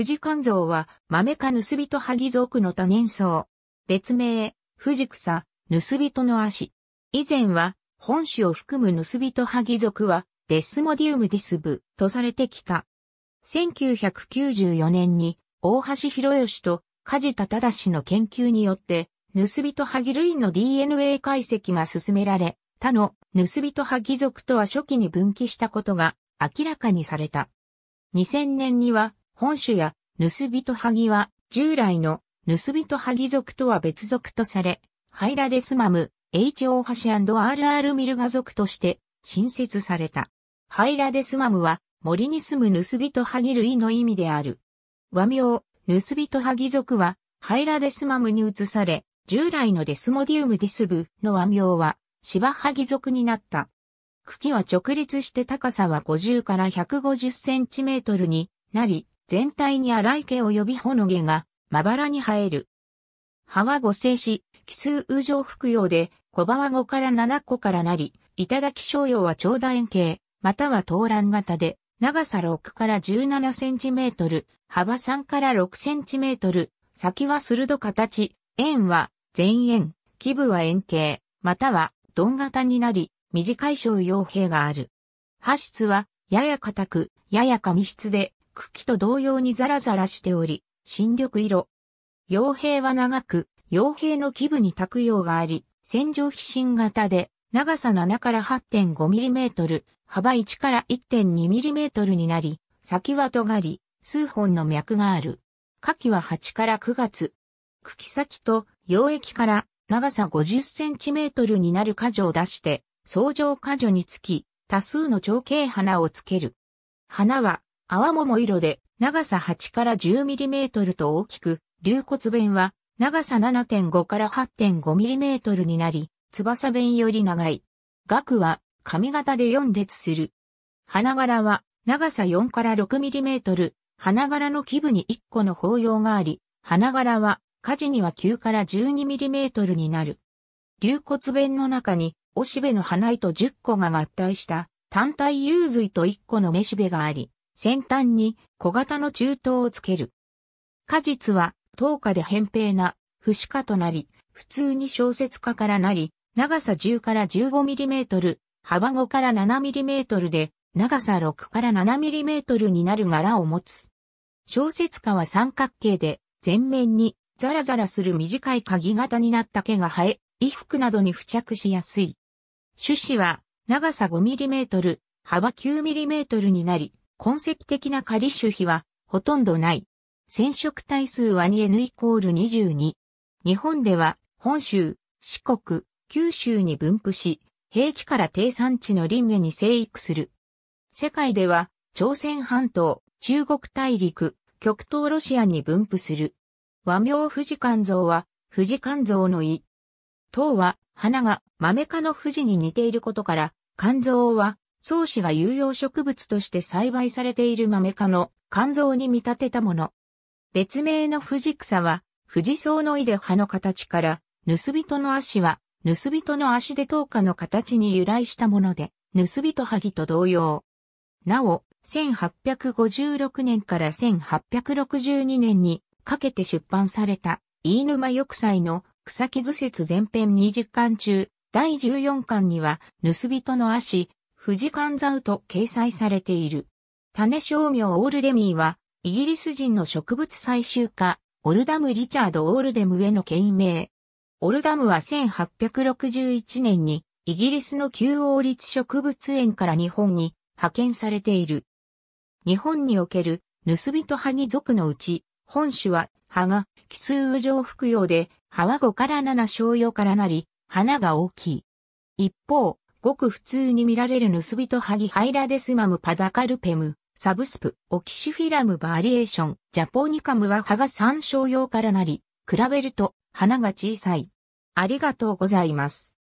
富士肝臓は豆科ヌスビトハギ属の多年草。別名、富士草、ヌスビトの足。以前は、本種を含むヌスビトハギ属は、デスモディウムディスブとされてきた。1994年に、大橋博義と梶田忠の研究によって、ヌスビトハギ類の DNA 解析が進められ、他のヌスビトハギ属とは初期に分岐したことが明らかにされた。2000年には本種やヌスビトハギは従来のヌスビトハギ属とは別属とされ、ハイラデスマム、H 大橋 &RR ミルガ属として新設された。ハイラデスマムは森に住むヌスビトハギ類の意味である。和名、ヌスビトハギ属はハイラデスマムに移され、従来のデスモディウムディスブの和名はシバハギ属になった。茎は直立して高さは50から150センチメートルになり、全体に荒い毛及びほの毛がまばらに生える。葉は五星子、奇数雨状服用で小葉は5から7個からなり、頂き商用は長楕円形、または東蘭型で、長さ6から17センチメートル、幅3から6センチメートル、先は鋭形、円は前円、基部は円形、または鈍型になり、短い小傭兵がある。葉質はやや硬く、やや紙質で、茎と同様にザラザラしており、新緑色。傭兵は長く、傭兵の基部に卓用があり、線状皮心型で、長さ7から 8.5mm、幅1から 1.2mm になり、先は尖り、数本の脈がある。夏季は8から9月。茎先と溶液から長さ 50cm になる果樹を出して、相乗果樹につき、多数の長径花をつける。花は泡桃色で長さ8から 10mm と大きく、流骨弁は長さ7.5から 8.5mm になり、翼弁より長い。額は髪型で4列する。花柄は長さ4から 6mm、花柄の基部に1個の包葉があり、花柄は火事には9から 12mm になる。流骨弁の中に、おしべの花糸10個が合体した単体融髄と1個のめしべがあり、先端に小型の中東をつける。果実は、10日で扁平な、不死化となり、普通に小説化からなり、長さ10から 15mm、幅5から 7mm で、長さ6から 7mm になる柄を持つ。小説化は三角形で、前面にザラザラする短い鍵型になった毛が生え、衣服などに付着しやすい。種子は長さ 5mm、幅 9mm になり、痕跡的な仮種比はほとんどない。染色体数は 2N イコール22。日本では本州、四国、九州に分布し、平地から低山地の林下に生育する。世界では朝鮮半島、中国大陸、極東ロシアに分布する。和名富士肝臓は、富士肝臓の胃。糖は、花が豆科の富士に似ていることから、肝臓は、草子が有用植物として栽培されている豆科の肝臓に見立てたもの。別名の富士草は、富士草の胃で葉の形から、盗人の足は、盗人の足で糖花の形に由来したもので、盗人萩と同様。なお、1856年から1862年にかけて出版された、飯沼玉砕の草木図説前編20巻中、第14巻には、盗人の足、富士関座と掲載されている。種商名オールデミーは、イギリス人の植物採集家、オルダム・リチャード・オールデムへの県名。オルダムは1861年に、イギリスの旧王立植物園から日本に派遣されている。日本におけるヌスビトハギ属のうち、本種は葉が奇数羽状複葉で、葉は5から7小葉からなり、花が大きい。一方、ごく普通に見られるヌスビトハギ Hylodesmum podocarpum subsp. oxyphyllum variation japonicum は葉が三小葉からなり、比べると花が小さい。ありがとうございます。